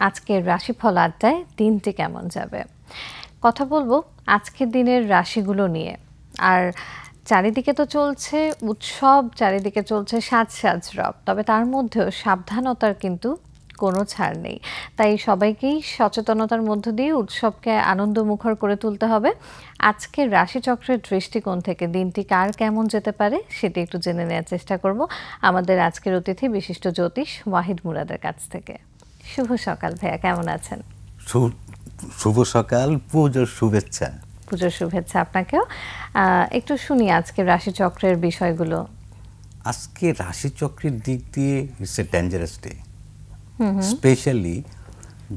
আজকের রাশিফল আড্ডায় দিনটি কেমন যাবে? কথা বলব আজকের দিনের রাশিগুলো নিয়ে। আর চারিদিকে তো চলছে উৎসব, চারিদিকে চলছে সাজ সাজ রব, তবে তার মধ্যেও সাবধানতার কিন্তু কোনো ছাড় নেই। তাই সবাইকেই সচেতনতার মধ্য দিয়ে উৎসবকে আনন্দমুখর করে তুলতে হবে। আজকের রাশিচক্রের দৃষ্টিকোণ থেকে দিনটি কার কেমন যেতে পারে সেটি একটু জেনে নেওয়ার চেষ্টা করব আমাদের আজকের অতিথি বিশিষ্ট জ্যোতিষ ওয়াহিদ মুরাদের কাছ থেকে। শুভ সকাল ভাইয়া কেমন আছেন? শুভ সকাল পুজোর শুভেচ্ছা। পুজোর শুভেচ্ছা আপনাকেও। একটু শুনি আজকে রাশিচক্রের বিষয়গুলো। আজকে রাশিচক্রের দিক দিয়ে it's a dangerous day specially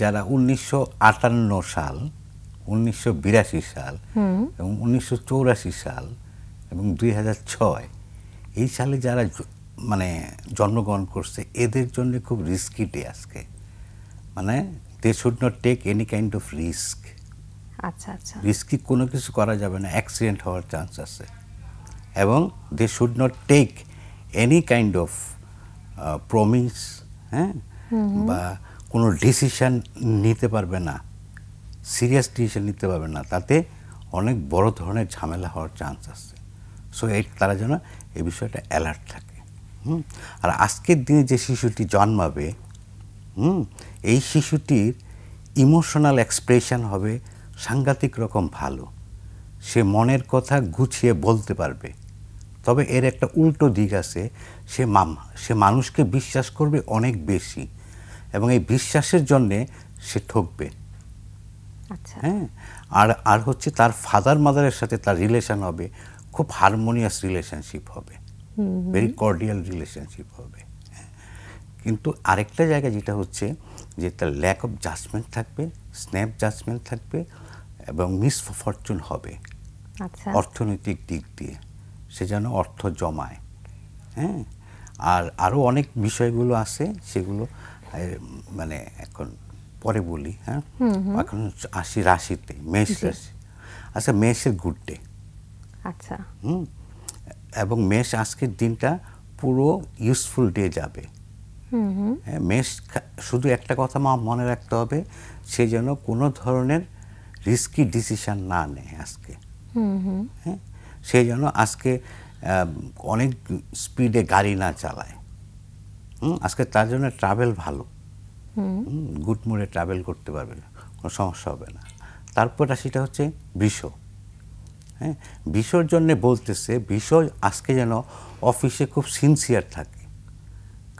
যারা উনিশশো আটান্ন সাল উনিশশো বিরাশি সাল এবং উনিশশো চৌরাশি সাল এবং দুই হাজার ছয় এই সালে যারা মানে জন্মগ্রহণ করছে এদের জন্য খুব রিস্কি ডে আজকে। মানে they should not take any kind of risk আচ্ছা আচ্ছা। রিস্কি কোনো কিছু করা যাবে না অ্যাক্সিডেন্ট হওয়ার চান্স আছে। এবং they should not take any kind of promise হ্যাঁ? বা কোনো ডিসিশন নিতে পারবে না সিরিয়াস ডিসিশন নিতে পারবে না তাতে অনেক বড় ধরনের ঝামেলা হওয়ার চান্স আছে। সো এই তারা যেন এই বিষয়টা অ্যালার্ট থাকে। হুম? আর আজকের দিনে যে শিশুটি জন্মাবে হুম এই শিশুটির ইমোশনাল এক্সপ্রেশন হবে সাংঘাতিক রকম ভালো। সে মনের কথা গুছিয়ে বলতে পারবে। তবে এর একটা উল্টো দিক আছে সে মাম সে মানুষকে বিশ্বাস করবে অনেক বেশি এবং এই বিশ্বাসের জন্যে সে ঠকবে। আচ্ছা। হ্যাঁ আর আর হচ্ছে তার ফাদার মাদারের সাথে তার রিলেশন হবে খুব হারমোনিয়াস রিলেশনশিপ হবে। ভেরি কর্ডিয়াল রিলেশনশিপ হবে। কিন্তু আরেকটা জায়গা যেটা হচ্ছে যে তার ল্যাক অফ জাজমেন্ট থাকবে স্ন্যাপ জাজমেন্ট থাকবে এবং মিস ফরচুন হবে আচ্ছা। অর্থনৈতিক দিক দিয়ে। সে যেন অর্থ জমায়। হ্যাঁ? আর আরও অনেক বিষয়গুলো আছে সেগুলো মানে এখন পরে বলি হ্যাঁ? এখন আসি রাশিতে মেষ রাশি। আচ্ছা মেষের গুড ডে আচ্ছা। হুম? এবং মেষ আজকের দিনটা পুরো ইউজফুল ডে যাবে। মেষ শুধু একটা কথা মা মনে রাখতে হবে সে যেন কোনো ধরনের রিস্কি ডিসিশন না নেয় আজকে। হ্যাঁ সে যেন আজকে অনেক স্পিডে গাড়ি না চালায়। হুম, আজকে তার জন্য ট্রাভেল ভালো। গুড মুডে ট্রাভেল করতে পারবে না কোনো সমস্যা হবে না। তারপর সেটা হচ্ছে বৃষ হ্যাঁ বিশ্বর জন্যে বলতেছে বিশ্ব আজকে যেন অফিসে খুব সিনসিয়ার থাকে।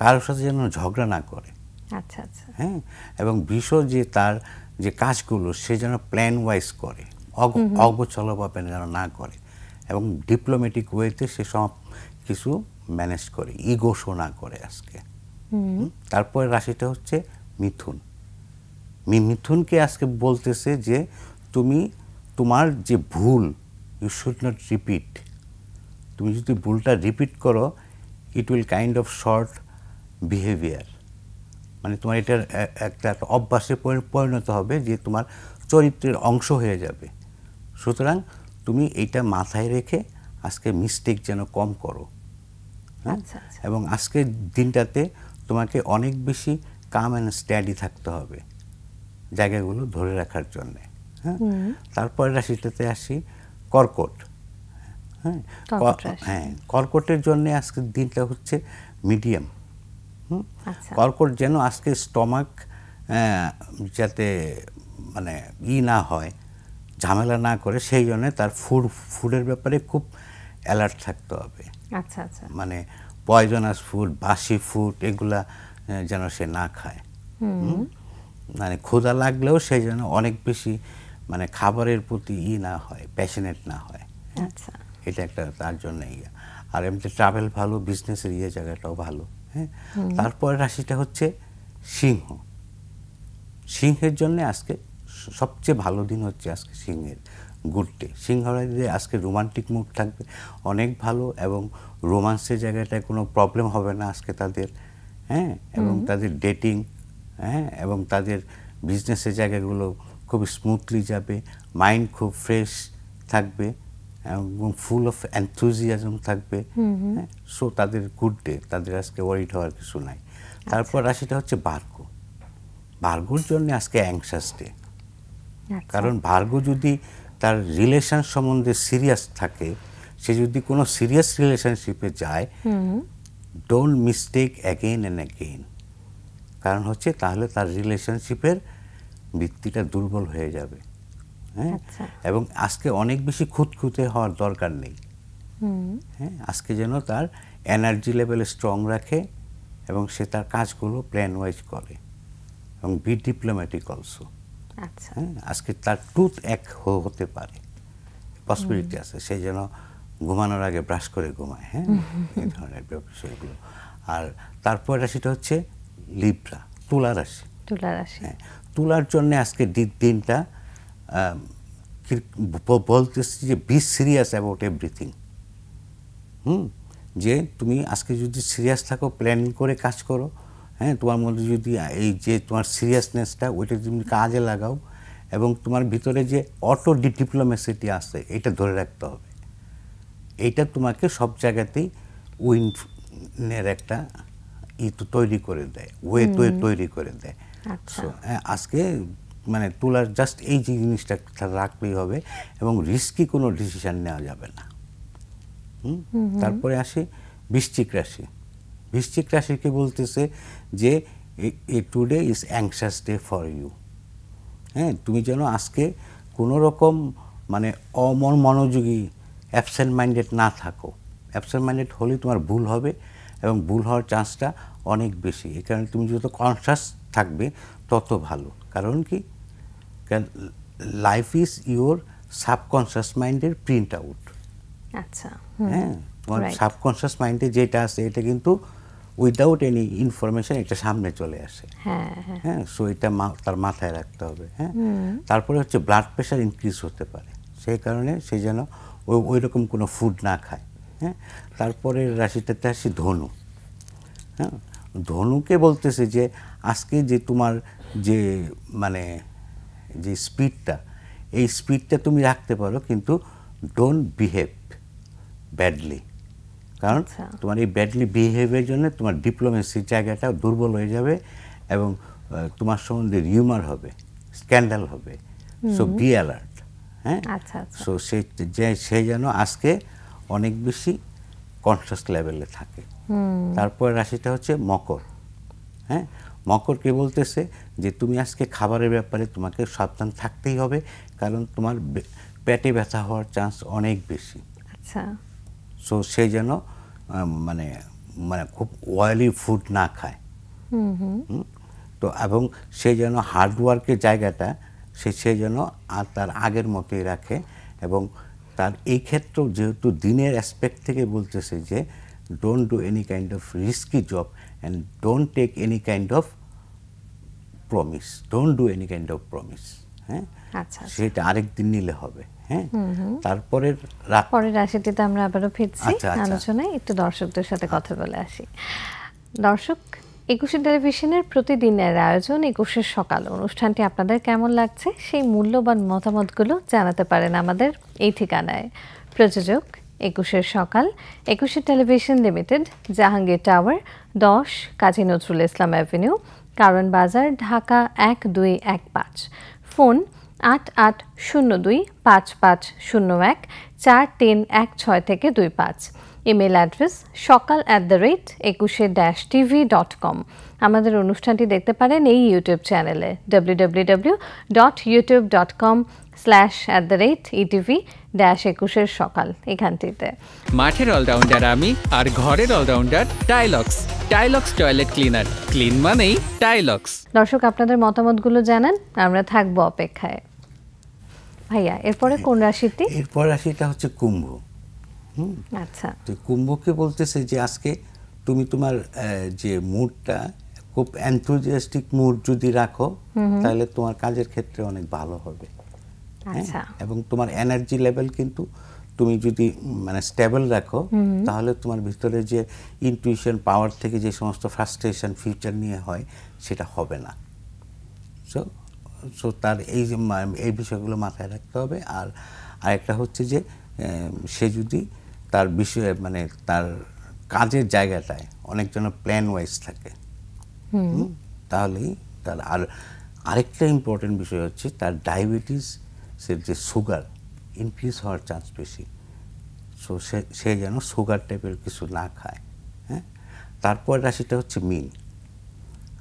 কারোর সাথে যেন ঝগড়া না করে। আচ্ছা আচ্ছা। হ্যাঁ? এবং বিশ্ব যে তার যে কাজগুলো সে যেন প্ল্যান ওয়াইজ করে। অগ অগোছলভাবে যেন না করে। এবং ডিপ্লোম্যাটিক ওয়েতে সে সব কিছু ম্যানেজ করে। ইগো শো না করে আজকে। তারপরে রাশিটা হচ্ছে মিথুন। মি- মিথুনকে আজকে বলতেছে যে তুমি তোমার যে ভুল ইউ শুড নট রিপিট তুমি যদি ভুলটা রিপিট করো it will kind of short behaviour মানে তোমার এটার একটা একটা অভ্যাসে পরিণত হবে যে তোমার চরিত্রের অংশ হয়ে যাবে। সুতরাং তুমি এইটা মাথায় রেখে আজকে মিস্টেক যেন কম করো। হ্যাঁ? আচ্ছা, আচ্ছা। এবং আজকের দিনটাতে তোমাকে অনেক বেশি কাম অ্যান্ড স্ট্যাডি থাকতে হবে জায়গাগুলো ধরে রাখার জন্যে। হ্যাঁ? তারপরে রাশিটাতে আসি কর্কট। হ্যাঁ? হ্যাঁ কর্কটের জন্য আজকের দিনটা হচ্ছে মিডিয়াম। কর্কট যেন আজকে স্টমাক যাতে মানে ই না হয় ঝামেলা না করে সেই জন্য তার ফুড ফুডের ব্যাপারে খুব অ্যালার্ট থাকতে হবে। আচ্ছা আচ্ছা। মানে পয়জনাস ফুড বাসি ফুড এগুলা যেন সে না খায়। মানে ক্ষুধা লাগলেও সেই যেন অনেক বেশি মানে খাবারের প্রতি ই না হয় প্যাশনেট না হয়। আচ্ছা। এটা একটা তার জন্য ইয়ে। আর এমনি ট্রাভেল ভালো বিজনেসের ইয়ে জায়গাটাও ভালো। হ্যাঁ? তারপর রাশিটা হচ্ছে সিংহ। সিংহের জন্য আজকে সবচেয়ে ভালো দিন হচ্ছে আজকে সিংহের গুড ডে সিংহরাজদের আজকে রোমান্টিক মুড থাকবে অনেক ভালো এবং রোমান্সের জায়গাটায় কোনো প্রবলেম হবে না আজকে তাদের হ্যাঁ? এবং তাদের ডেটিং হ্যাঁ? এবং তাদের বিজনেসের জায়গাগুলো খুব স্মুথলি যাবে মাইন্ড খুব ফ্রেশ থাকবে। এবং ফুল অফ এনথুজিয়াজম থাকবে। হ্যাঁ? সো তাদের গুড ডে তাদের আজকে ওয়ারিড হওয়ার কিছু নাই। তারপর রাশিটা হচ্ছে বার্ক ভার্গোর জন্য আজকে অ্যাংশাস ডে আচ্ছা। কারণ ভার্গো যদি তার রিলেশন সম্বন্ধে সিরিয়াস থাকে সে যদি কোনো সিরিয়াস রিলেশনশিপে যায় don't mistake again and again কারণ হচ্ছে তাহলে তার রিলেশনশিপের ভিত্তিটা দুর্বল হয়ে যাবে। হ্যাঁ? আচ্ছা। এবং আজকে অনেক বেশি খুঁতখুঁতে হওয়ার দরকার নেই। হ্যাঁ আজকে যেন তার এনার্জি লেভেল স্ট্রং রাখে এবং সে তার কাজগুলো প্ল্যান ওয়াইজ করে এবং বি ডিপ্লোম্যাটিক অলসো আচ্ছা। হ্যাঁ আজকে তার টুথ এক হতে পারে। পসিবিলিটি আছে। সে যেন ঘুমানোর আগে ব্রাশ করে ঘুমায় হ্যাঁ? এই ধরনের বিষয়গুলো। আর তারপর রাশিটা হচ্ছে লিব্রা তুলা রাশি। তুলা রাশি। হ্যাঁ তুলার জন্য আজকে দিনটা বলতেছি যে বি সিরিয়াস অ্যাবাউট এভরিথিং হুম? যে তুমি আজকে যদি সিরিয়াস থাকো প্ল্যানিং করে কাজ করো হ্যাঁ তোমার মধ্যে যদি এই যে তোমার সিরিয়াসনেসটা ওইটা তুমি কাজে লাগাও এবং তোমার ভিতরে যে অটো ডিপ্লোমেসিটি আছে এটা ধরে রাখতে হবে। এইটা তোমাকে সব জায়গাতেই উইনের একটা ই তৈরি করে দেয় ওয়ে তৈরি করে দেয়। আচ্ছা। হ্যাঁ, আজকে মানে তোলার জাস্ট এই যে জিনিসটা রাখলেই হবে এবং রিস্কি কোনো ডিসিশন নেওয়া যাবে না। হুম? তারপরে আসি বৃশ্চিক রাশি। বৃশ্চিক রাশিকে বলতেছে যে a today is anxious day for you হ্যাঁ তুমি যেন আজকে কোনো রকম মানে অমন মনোযোগী অ্যাবসেন্ট মাইন্ডেড না থাকো। অ্যাবসেন্ট মাইন্ডেড হলে তোমার ভুল হবে এবং ভুল হওয়ার চান্সটা অনেক বেশি। এই কারণে তুমি যত কনসাস থাকবে তত ভালো। কারণ কি? লাইফ ইজ ইউর সাবকনশাস মাইন্ডের প্রিন্ট আউট আচ্ছা হ্যাঁ. সাবকনশাস মাইন্ডে যেটা আছে এটা কিন্তু উইদাউট এনি ইনফরমেশন এটা সামনে চলে আসে। হ্যাঁ হ্যাঁ। হ্যাঁ সো এটা তার মাথায় রাখতে হবে হ্যাঁ। তারপরে হচ্ছে ব্লাড প্রেশার ইনক্রিজ হতে পারে। সেই কারণে সে যেন ওই ওই রকম কোনো ফুড না খায় হ্যাঁ। তারপরে রাশিটাতে আসি ধনু হ্যাঁ। ধনুকে বলতেছে যে আজকে যে তোমার যে মানে যে স্পিডটা এই স্পিডটা তুমি রাখতে পারো কিন্তু ডোন্ট বিহেভ ব্যাডলি কারণ আচ্ছা। তোমার এই ব্যাডলি বিহেভের জন্য তোমার ডিপ্লোমেসির জায়গাটা দুর্বল হয়ে যাবে এবং তোমার সম্বন্ধে রিউমার হবে স্ক্যান্ডাল হবে সো বি অ্যালার্ট হ্যাঁ আচ্ছা, আচ্ছা। সো সে যে সে যেন আজকে অনেক বেশি কনসাস লেভেলে থাকে। তারপর রাশিটা হচ্ছে মকর। হ্যাঁ? মকর কে বলতেছে? যে তুমি আজকে খাবারের ব্যাপারে তোমাকে সাবধান থাকতেই হবে কারণ তোমার পেটে ব্যথা হওয়ার চান্স অনেক বেশি। আচ্ছা। সো সে যেন মানে মানে খুব অয়েলি ফুড না খায়। তো এবং সে যেন হার্ডওয়ার্কের জায়গাটা সে সে যেন আর তার আগের মতোই রাখে এবং তার এই ক্ষেত্রেও যেহেতু দিনের অ্যাসপেক্ট থেকে বলতেছে যে don't do any kind of risky job and don't take any kind of promise don't do any kind of promise হ্যাঁ? আচ্ছা, আচ্ছা। সেটা আরেক দিন নিলে হবে। হ্যাঁ? তারপরের পরের রাশিটিতে আমরা আবারও ফিরছি আচ্ছা। আলোচনায়। একটু দর্শকদের সাথে কথা বলে আসি। দর্শক একুশে টেলিভিশনের প্রতিদিনের আয়োজন, একুশের সকাল। অনুষ্ঠানটি আপনাদের কেমন লাগছে? সেই মূল্যবান মতামতগুলো জানাতে পারেন আমাদের এই ঠিকানায়। প্রযোজক, একুশের সকাল, একুশে টেলিভিশন লিমিটেড, জাহাঙ্গীর টাওয়ার, দশ, কাজী নজরুল ইসলাম অ্যাভিনিউ, কারণ বাজার, ঢাকা এক দুই এক পাঁচ। ফোন আট আট শূন্য দুই পাঁচ পাঁচ শূন্য এক, চার তিন এক ছয় থেকে দুই পাঁচ। Email address Sokal at the rate Ekushey dash TV dot com আমাদের অনুষ্ঠানটি দেখতে পারেন এই ইউটিউব চ্যানেলে W W W dot YouTube dot com slash at the rate ETV dash একুশের সকাল এখানটিতে। মাঠের অলরাউন্ডার আমি আর ঘরের allrounder Tylox Tylox toilet cleaner clean মানেই টাইলক্স দর্শক আপনাদের মতামতগুলো জানান আমরা থাকব অপেক্ষায়। ভাইয়া এরপরে কোন রাশিটি এরপর রাশিটা হচ্ছে কুম্ভ। আচ্ছা। তো কুম্ভকে বলতেছে যে আজকে তুমি তোমার যে মুডটা খুব অ্যান্থুজিয়াস্টিক মুড যদি রাখো তাহলে তোমার কাজের ক্ষেত্রে অনেক ভালো হবে। হ্যাঁ? আচ্ছা। এবং তোমার এনার্জি লেভেল কিন্তু তুমি যদি মানে স্টেবল রাখো তাহলে তোমার ভিতরে যে ইনটিউশন পাওয়ার থেকে যে সমস্ত ফ্রাস্ট্রেশন ফিউচার নিয়ে হয় সেটা হবে না। সো সো তার এই যে এই বিষয়গুলো মাথায় রাখতে হবে। আর আরেকটা হচ্ছে যে সে যদি তার বিষয়ে মানে তার কাজের জায়গাটায় অনেক যেন প্ল্যান ওয়াইজ থাকে তাহলেই তার আর আরেকটা ইম্পর্টেন্ট বিষয় হচ্ছে তার ডায়াবেটিস সে যে সুগার ইনক্রিজ হওয়ার চান্স বেশি। সো সে সে যেন সুগার টাইপের কিছু না খায় হ্যাঁ? তারপর রাশিটা হচ্ছে মিন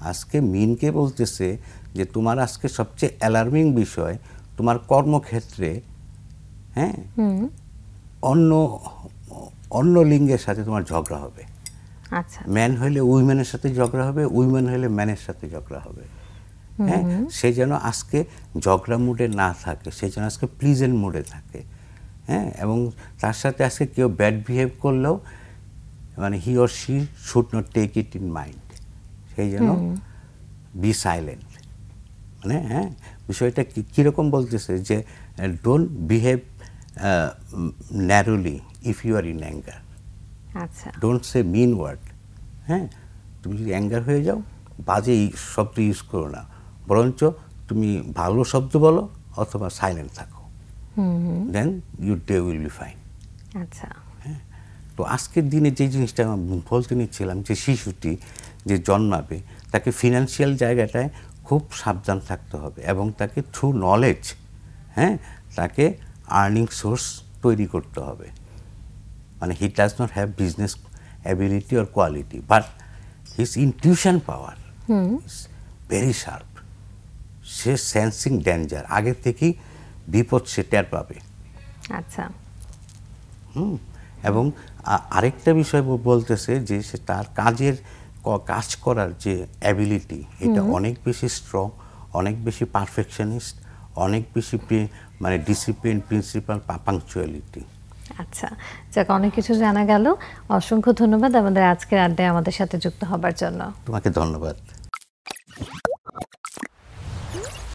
আজকে মিনকে বলতেছে যে তোমার আজকে সবচেয়ে অ্যালার্মিং বিষয় তোমার কর্মক্ষেত্রে হ্যাঁ? অন্য অন্য লিঙ্গের সাথে তোমার ঝগড়া হবে। আচ্ছা। ম্যান হইলে উইমেনের সাথে ঝগড়া হবে উইমেন হইলে ম্যানের সাথে ঝগড়া হবে। হ্যাঁ? সে যেন আজকে ঝগড়া মুডে না থাকে সে যেন আজকে প্লিজেন্ট মুডে থাকে। হ্যাঁ? এবং তার সাথে আজকে কেউ ব্যাড বিহেভ করলেও মানে he or she should not take it in mind. সেই যেন বি সাইলেন্ট। মানে হ্যাঁ? বিষয়টা কি কীরকম বলতেছে যে don't behave narrowly if you are in anger আচ্ছা। ডোন্ট সে মিন ওয়ার্ড হ্যাঁ? তুমি যদি অ্যাঙ্গার হয়ে যাও বাজে এই শব্দ ইউজ করো না। বরঞ্চ তুমি ভালো শব্দ বলো অথবা সাইলেন্ট থাকো। Then you day will be fine আচ্ছা। হ্যাঁ? তো আজকের দিনে যে জিনিসটা আমি বলতে নিচ্ছিলাম যে শিশুটি যে জন্মাবে তাকে ফিনান্সিয়াল জায়গাটায় খুব সাবধান থাকতে হবে এবং তাকে থ্রু নলেজ হ্যাঁ? তাকে আর্নিং সোর্স তৈরি করতে হবে। মানে he does not have business ability or quality but his intuition power is very sharp say sensing danger আগে থেকেই বিপদ সে টের পাবে। আচ্ছা। হুম এবং আরেকটা বিষয় বলতেছে যে সে তার কাজের কাজ করার যে অ্যাবিলিটি এটা অনেক বেশি স্ট্রং অনেক বেশি পারফেকশনিস্ট অনেক বেশি মানে ডিসিপ্লিন প্রিন্সিপাল পাংচুয়ালিটি আচ্ছা যাক অনেক কিছু জানা গেল। অসংখ্য ধন্যবাদ আমাদের আজকের আড্ডায় আমাদের সাথে যুক্ত হবার জন্য। তোমাকে ধন্যবাদ।